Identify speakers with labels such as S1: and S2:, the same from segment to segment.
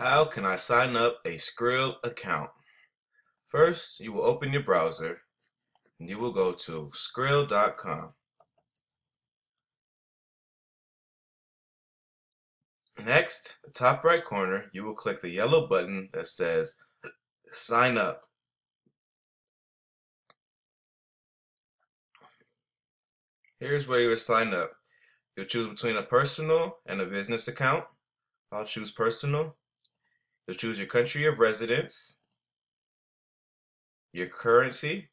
S1: How can I sign up a Skrill account? First, you will open your browser and you will go to skrill.com. Next, the top right corner, you will click the yellow button that says sign up. Here's where you will sign up. You'll choose between a personal and a business account. I'll choose personal. You'll choose your country of residence, your currency,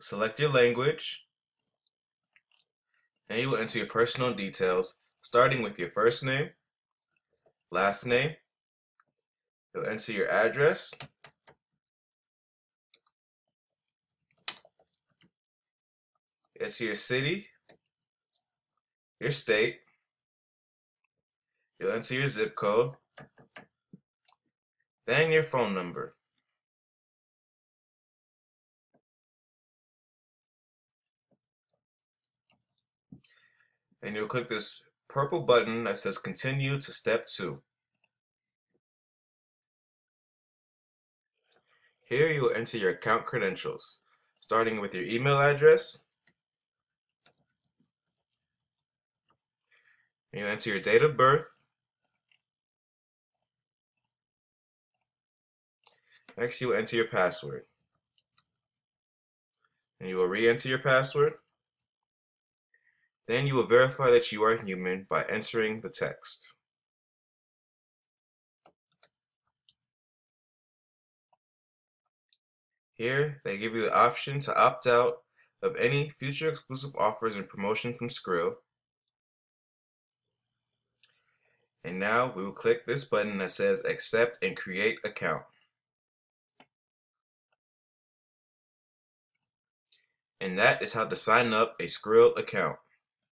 S1: select your language, and you will enter your personal details starting with your first name, last name, you'll enter your address, enter your city, your state, you'll enter your zip code, then your phone number. And you'll click this purple button that says continue to step two. Here you will enter your account credentials, starting with your email address. You enter your date of birth. Next, you will enter your password. And you will re-enter your password. Then you will verify that you are human by entering the text. Here, they give you the option to opt out of any future exclusive offers and promotion from Skrill. And now we will click this button that says accept and create account. And that is how to sign up a Skrill account.